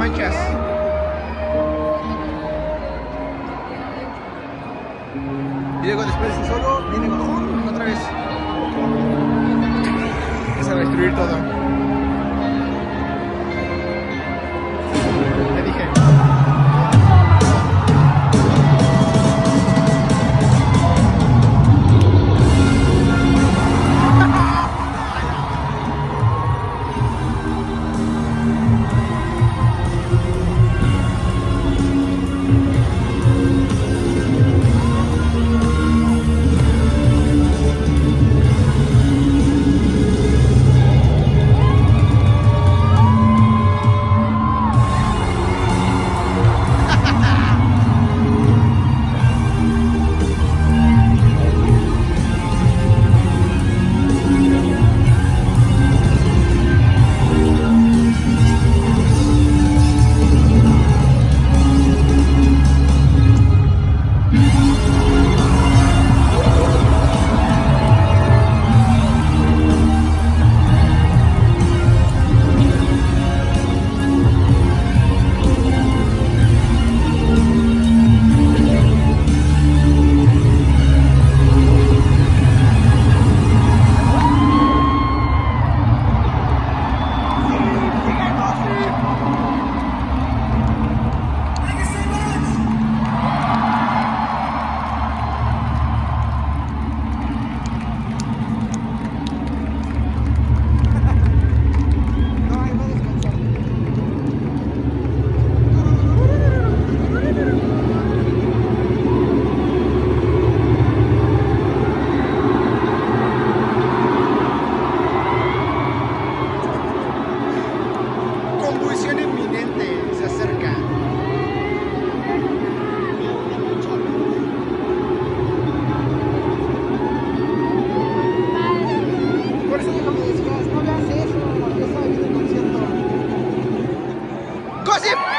manchas. Y luego después de solo viene bajón otra vez. Empieza a destruir todo. Спасибо!